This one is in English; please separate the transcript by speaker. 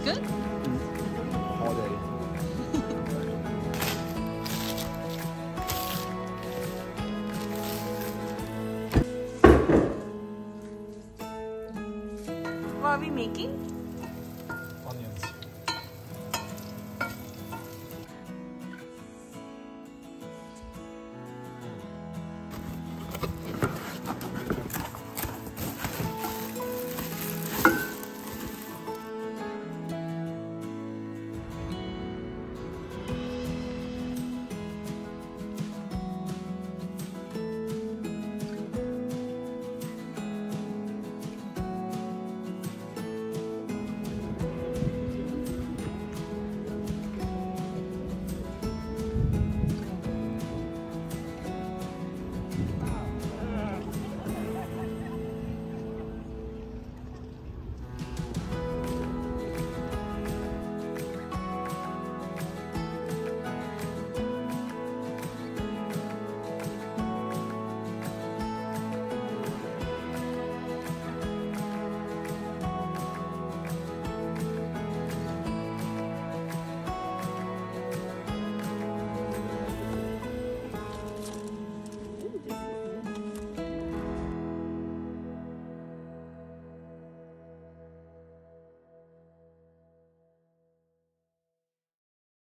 Speaker 1: it good?
Speaker 2: all day.
Speaker 1: What are we making? Bye.